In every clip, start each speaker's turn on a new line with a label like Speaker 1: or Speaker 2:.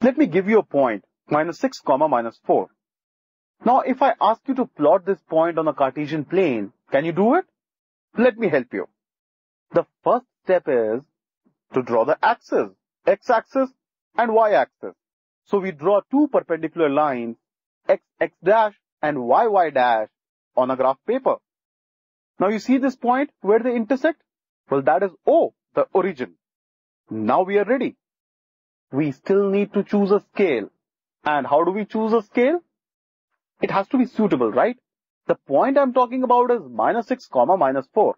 Speaker 1: Let me give you a point, minus 6 comma minus 4. Now, if I ask you to plot this point on a Cartesian plane, can you do it? Let me help you. The first step is to draw the axis, x-axis and y-axis. So we draw two perpendicular lines, x, x dash and y, y dash on a graph paper. Now you see this point where they intersect? Well, that is O, the origin. Now we are ready. We still need to choose a scale. And how do we choose a scale? It has to be suitable, right? The point I'm talking about is minus 6 comma minus 4.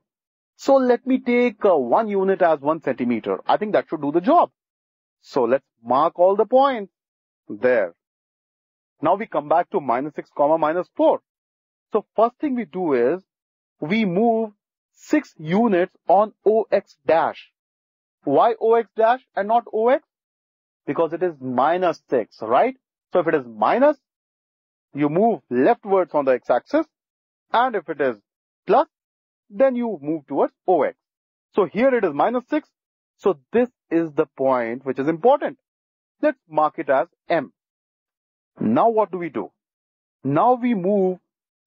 Speaker 1: So let me take uh, one unit as one centimeter. I think that should do the job. So let's mark all the points there. Now we come back to minus 6 comma minus 4. So first thing we do is we move 6 units on OX dash. Why OX dash and not OX? Because it is minus 6, right? So if it is minus, you move leftwards on the x-axis. And if it is plus, then you move towards OX. So here it is minus 6. So this is the point which is important. Let's mark it as M. Now what do we do? Now we move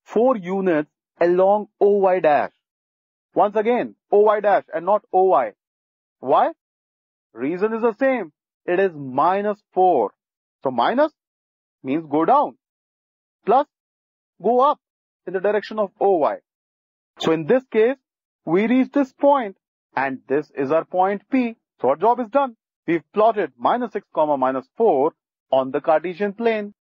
Speaker 1: 4 units along OY dash. Once again, OY dash and not OY. Why? Reason is the same. It is minus 4. So minus means go down. Plus go up in the direction of OY. So in this case, we reach this point and this is our point P. So our job is done. We've plotted minus 6 comma minus 4 on the Cartesian plane.